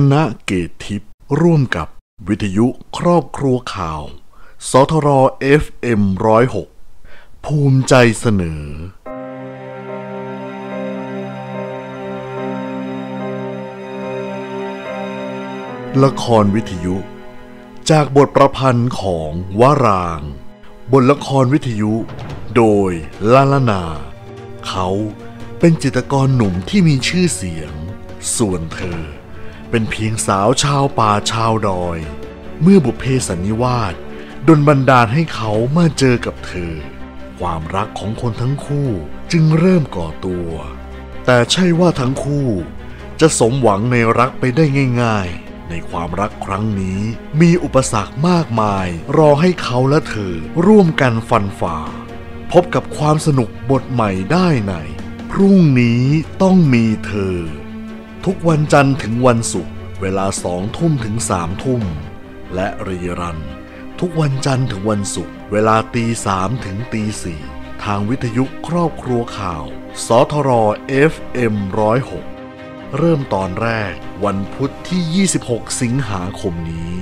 คณะเกตทิพย์ร่วมกับวิทยุครอบครัวข่าว สทร FM 106 ภูมิใจเสนอ ละครวิทยุ จากบทประพันธ์ของวาราง บทละครวิทยุ โดยลาลนา เขาเป็นจิตรกรหนุ่มที่มีชื่อเสียง ส่วนเธอ เป็นเพียงสาวชาวป่าชาวดอย เมื่อบุพเพสันนิวาสดนบันดาลให้เขามาเจอกับเธอ ความรักของคนทั้งคู่จึงเริ่มก่อตัว แต่ใช่ว่าทั้งคู่จะสมหวังในรักไปได้ง่าย ๆ ในความรักครั้งนี้มีอุปสรรคมากมาย รอให้เขาและเธอร่วมกันฟันฝ่า พบกับความสนุกบทใหม่ได้ใน พรุ่งนี้ต้องมีเธอ ทุกวันจันทร์ถึงวันศุกร์เวลาสองทุ่มถึงสามทุ่ม และรีรัน ทุกวันจันทร์ถึงวันศุกร์เวลาตีสามถึงตีสี่ทางวิทยุครอบครัวข่าว สทร FM 106 เริ่มตอนแรกวันพุธที่ 26 สิงหาคมนี้